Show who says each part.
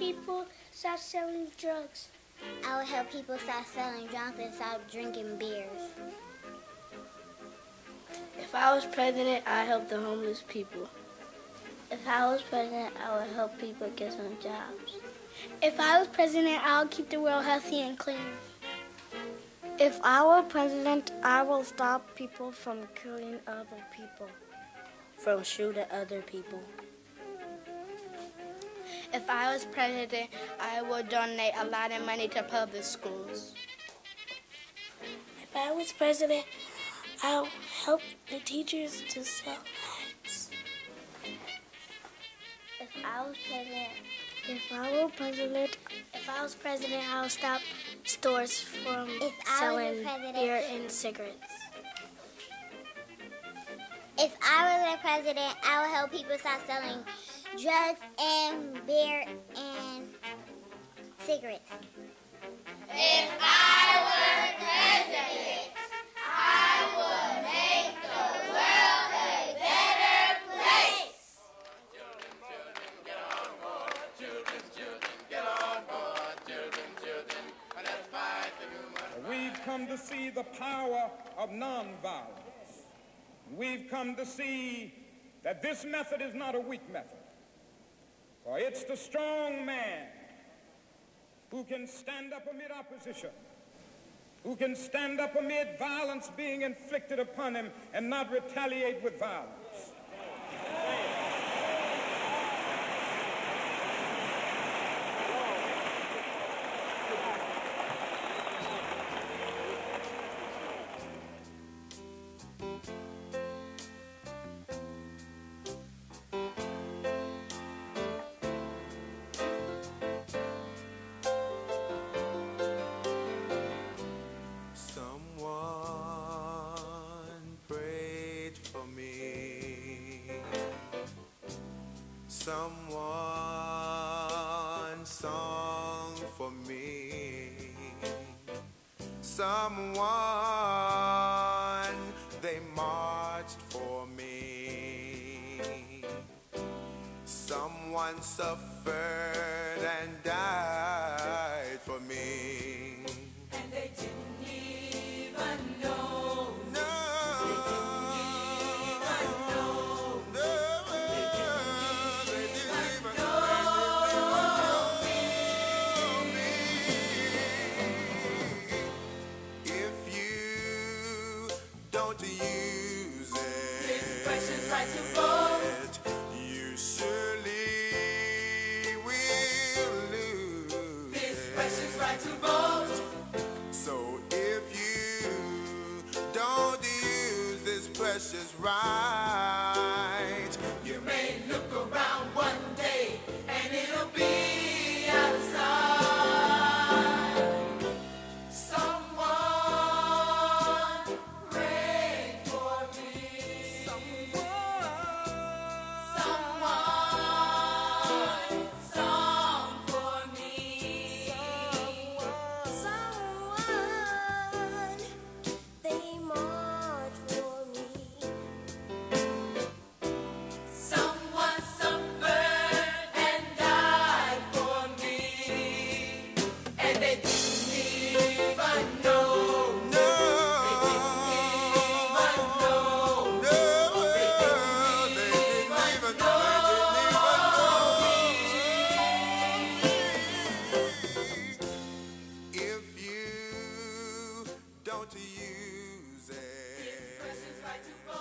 Speaker 1: people stop selling drugs.
Speaker 2: I will help people stop selling drugs and stop drinking beers.
Speaker 1: If I was president, I'd help the homeless people. If I was president, I would help people get some jobs. If I was president, I would keep the world healthy and clean. If I were president, I will stop people from killing other people. From shooting other people. If I was president, I would donate a lot of money to public schools. If I was president, I'll help the teachers to sell hats. If I was president, if I were president, if I was president, I'll stop stores from if selling beer and cigarettes.
Speaker 2: If I was a president, I would help people stop selling drugs and beer and cigarettes.
Speaker 1: If I were president, I would make the world a better place. Children, children, get on board. Children, children, get on board. Children, children, let's fight the human
Speaker 3: We've come to see the power of nonviolence. We've come to see that this method is not a weak method. For it's the strong man who can stand up amid opposition, who can stand up amid violence being inflicted upon him and not retaliate with violence.
Speaker 4: Someone song for me. Someone they marched for me. Someone suffered and died for me. And they didn't don't use it, This precious right to vote. you surely will lose. This precious right to vote. So if you don't use this precious right, to use it. To.